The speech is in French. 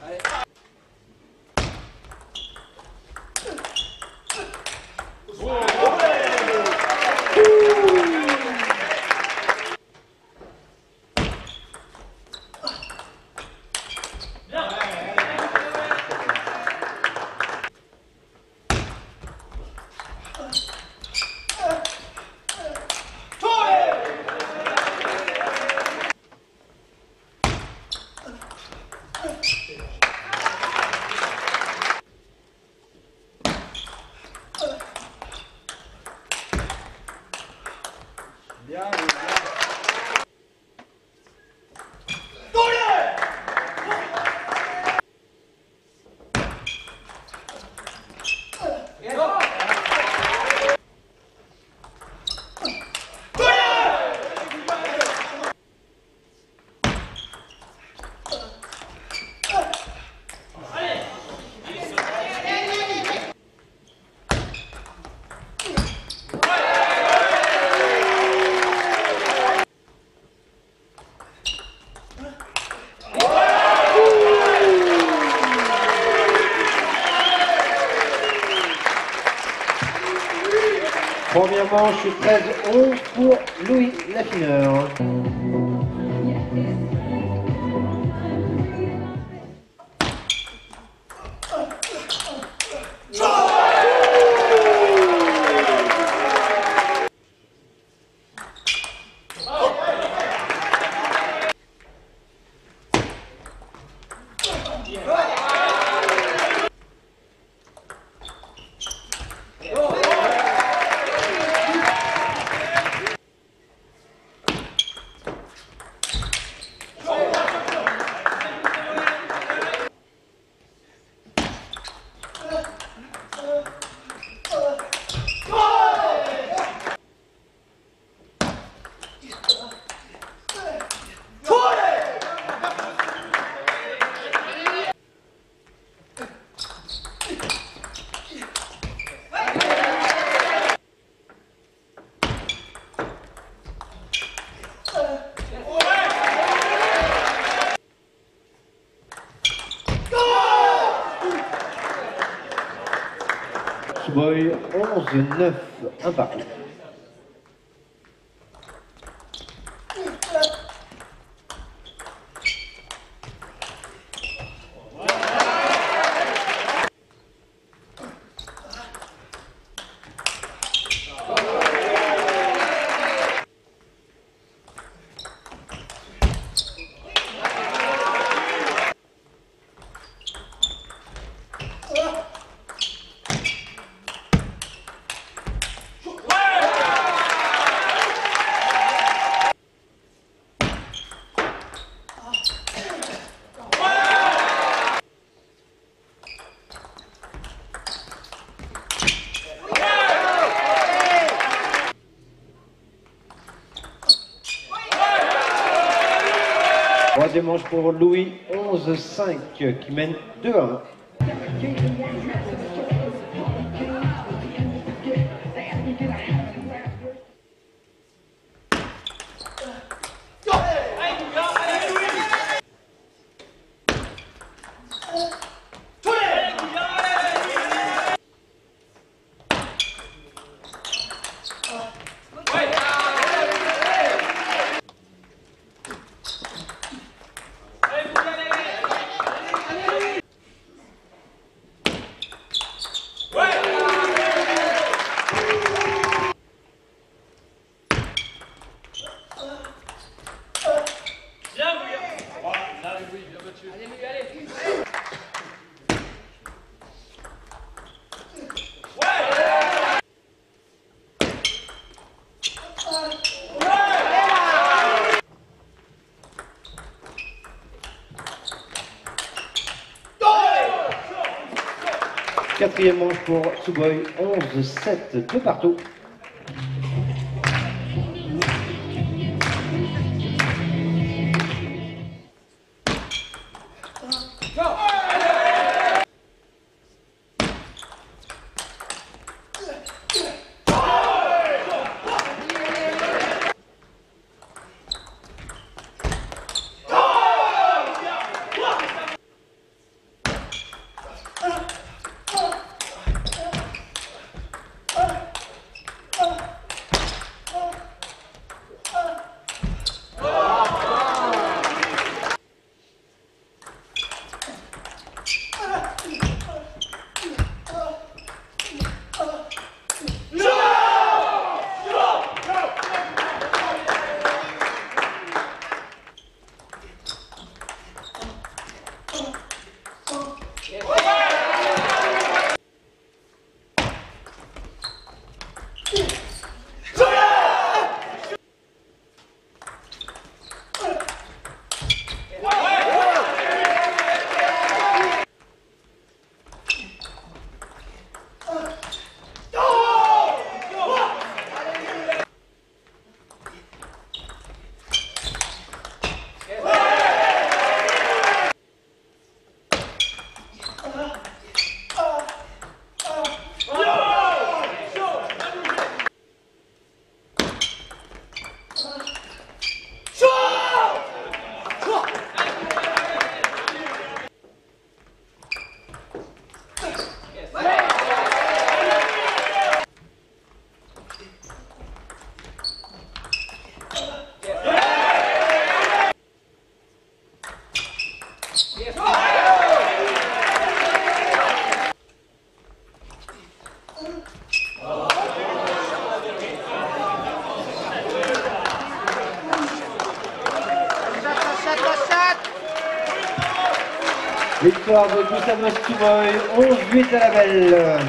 ¿vale? Obrigado. Première manche 13-11 pour Louis Laffineur. Boy 11-9, un partout. Manche pour Louis, 11-5, qui mène 2 1. Quatrième manche pour Tsuboy, 11-7, deux partout. Victoire de Gustavo Stuboy, 11-8 à la belle.